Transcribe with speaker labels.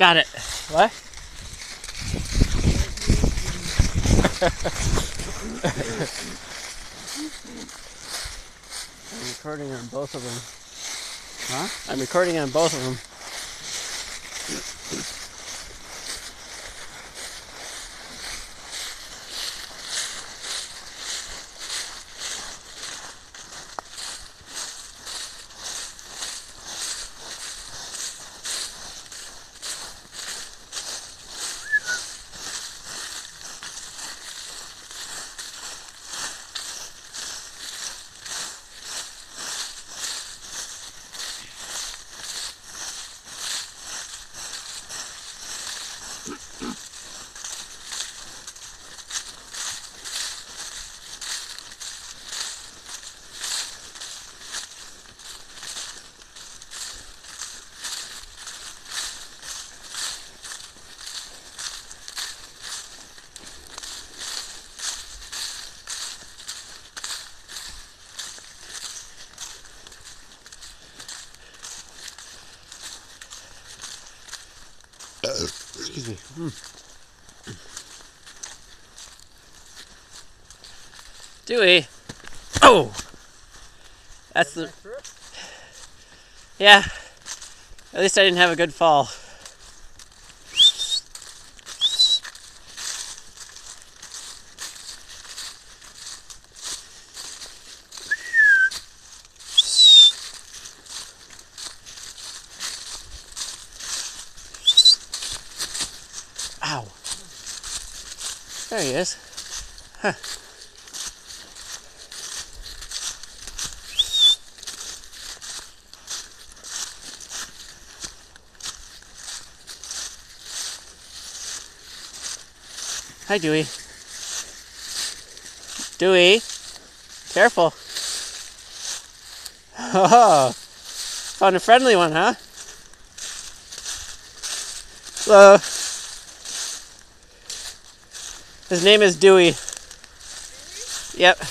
Speaker 1: Got it. What? I'm recording on both of them.
Speaker 2: Huh?
Speaker 1: I'm recording on both of them.
Speaker 2: Excuse me.
Speaker 1: Dewey. Oh! That's the. Yeah. At least I didn't have a good fall. Ow. There he is. Huh. Hi, Dewey. Dewey. Careful. Oh, found a friendly one, huh? Hello. His name is Dewey. Yep.